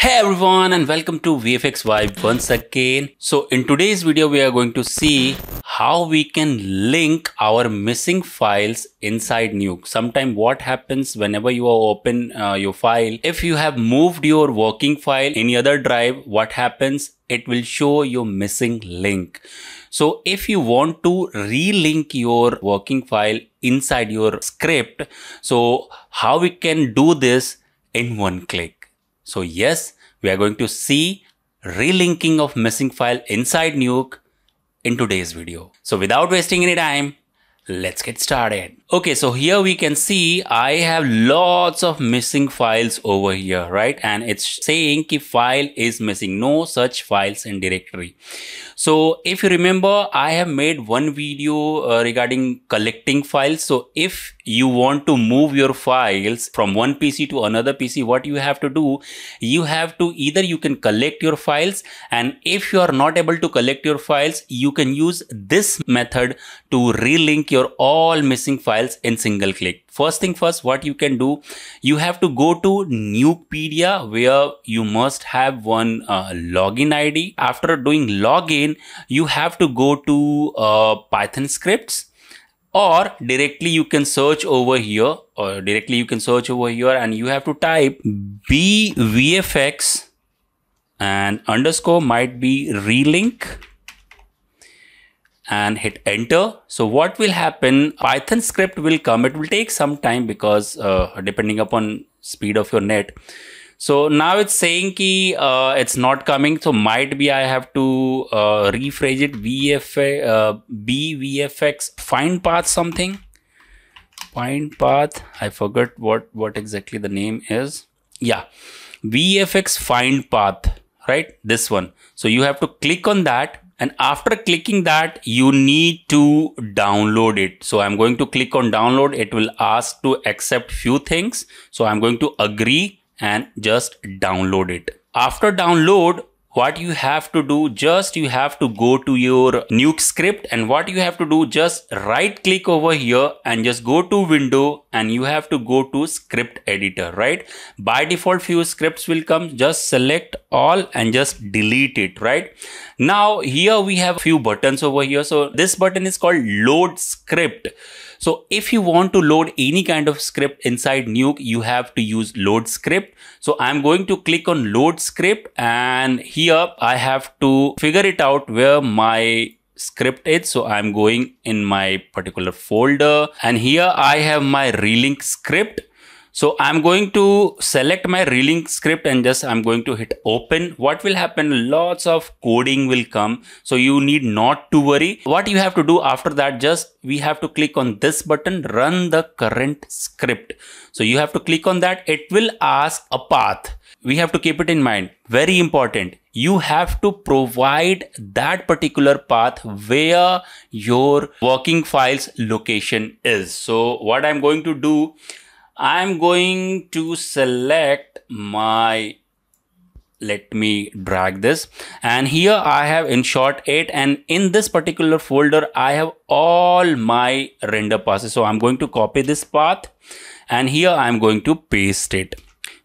Hey everyone and welcome to VFX Vibe once again. So in today's video we are going to see how we can link our missing files inside Nuke. Sometime what happens whenever you open uh, your file, if you have moved your working file any other drive, what happens? It will show your missing link. So if you want to relink your working file inside your script, so how we can do this in one click? So yes, we are going to see relinking of missing file inside Nuke in today's video. So without wasting any time, let's get started. Okay, so here we can see I have lots of missing files over here, right? And it's saying ki file is missing, no such files in directory. So if you remember, I have made one video uh, regarding collecting files. So if you want to move your files from one PC to another PC, what you have to do, you have to either you can collect your files and if you are not able to collect your files, you can use this method to relink your all missing files in single click. First thing first, what you can do, you have to go to Nukepedia where you must have one uh, login ID. After doing login, you have to go to uh, Python scripts or directly you can search over here or directly you can search over here and you have to type bvfx and underscore might be relink and hit enter. So what will happen, Python script will come. It will take some time because uh, depending upon speed of your net. So now it's saying ki uh, it's not coming. So might be I have to uh, rephrase it VFA, uh, BVFX find path something. Find path. I forgot what, what exactly the name is. Yeah. VFX find path, right? This one. So you have to click on that and after clicking that you need to download it. So i'm going to click on download. It will ask to accept few things. So i'm going to agree and just download it. After download what you have to do just you have to go to your nuke script and what you have to do just right click over here and just go to window and you have to go to script editor right? By default few scripts will come. Just select all and just delete it right? Now here we have a few buttons over here. So this button is called load script so if you want to load any kind of script inside Nuke, you have to use load script. So I'm going to click on load script and here I have to figure it out where my script is. So I'm going in my particular folder and here I have my relink script so I'm going to select my relink script and just I'm going to hit open. What will happen? Lots of coding will come. So you need not to worry. What you have to do after that, just we have to click on this button, run the current script. So you have to click on that. It will ask a path. We have to keep it in mind. Very important. You have to provide that particular path where your working files location is. So what I'm going to do, I'm going to select my let me drag this. And here I have in short 8 and in this particular folder I have all my render passes. So I'm going to copy this path and here I'm going to paste it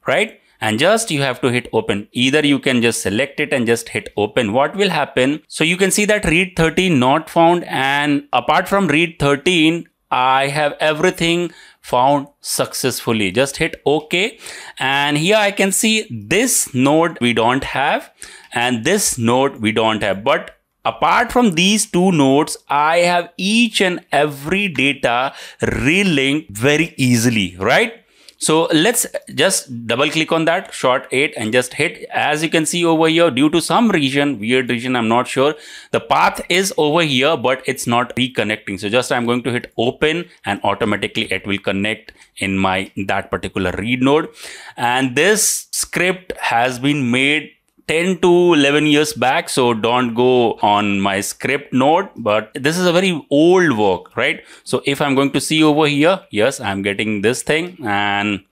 right? And just you have to hit open. Either you can just select it and just hit open. What will happen? So you can see that read 13 not found and apart from read 13 I have everything found successfully. Just hit ok. And here i can see this node we don't have and this node we don't have. But apart from these two nodes i have each and every data relinked very easily right so let's just double click on that short 8 and just hit. As you can see over here due to some region weird region I'm not sure. The path is over here but it's not reconnecting. So just I'm going to hit open and automatically it will connect in my that particular read node. And this script has been made 10 to 11 years back so don't go on my script node but this is a very old work right? So if i'm going to see over here yes i'm getting this thing and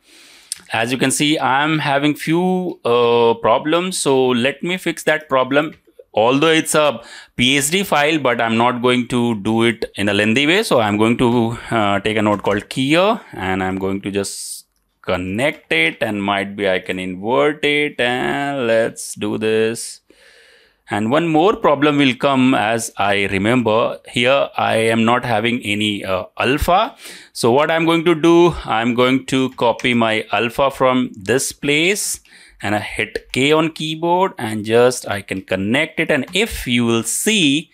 as you can see i'm having few uh, problems so let me fix that problem. Although it's a psd file but i'm not going to do it in a lengthy way so i'm going to uh, take a node called Keyer and i'm going to just connect it and might be I can invert it and let's do this. And one more problem will come as I remember here I am not having any uh, alpha. So what I'm going to do, I'm going to copy my alpha from this place and I hit K on keyboard and just I can connect it. And if you will see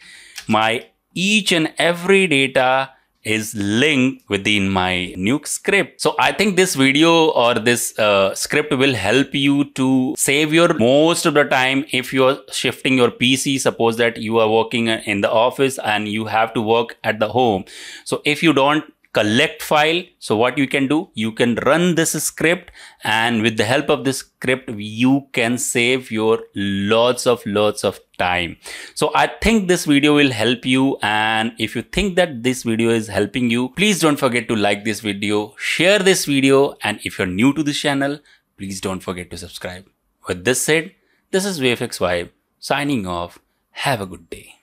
my each and every data is linked within my Nuke script. So I think this video or this uh, script will help you to save your most of the time if you're shifting your PC. Suppose that you are working in the office and you have to work at the home. So if you don't collect file so what you can do you can run this script and with the help of this script you can save your lots of lots of time. So i think this video will help you and if you think that this video is helping you please don't forget to like this video share this video and if you're new to this channel please don't forget to subscribe. With this said this is VFX Vibe signing off. Have a good day